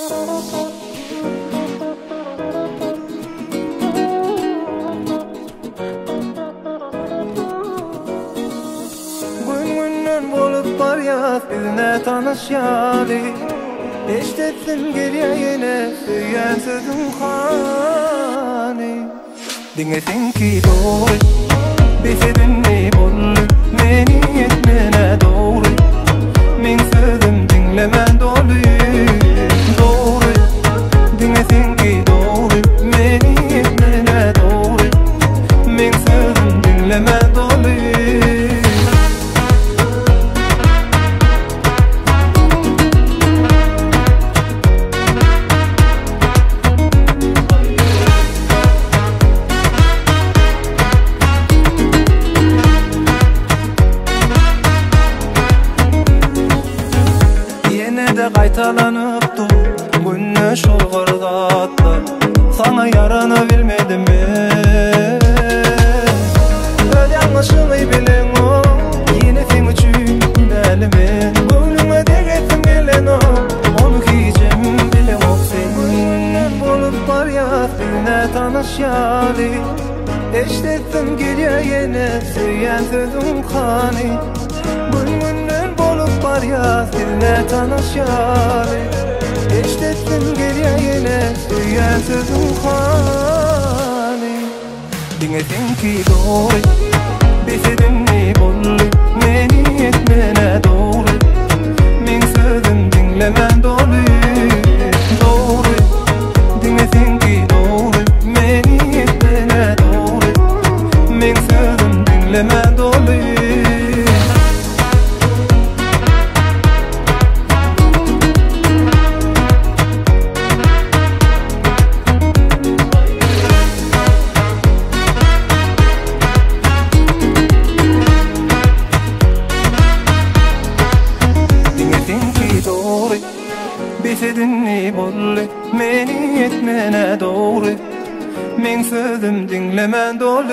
Gün bolup bar yaz bizne tanışyalı Eştetsin geliyor yine söyleyen sözün hani. Dinlesin ki doğru Bizi dinleyip Yine de qaytalanıp dur Güneş olgurdattı Sana yaranı bilmedim ben Öl yanlışını bilen o. Yine sen üçün elime Gönlüme dek ettim gelen o Onu giyeceğim bilen o sen Günden bolup var ya Birine tanışyalı Eştettim geliyor yine Söyleyen sözüm hani. Günden var ya Birine tanışyalı Eştettim geliyor yine Söyleyen sözüm hani Dinlesin ki doğru Bizi dinleyip olur Meni etmene doğru. Min sözüm dinlemen doğru Doğru. Dinlesin ki doğru Meni etmene doğru. Min sözüm dinlemen doğru doğru. Bizi dinleyip olur Meni etmene doğru. Min sözüm dinlemen dolu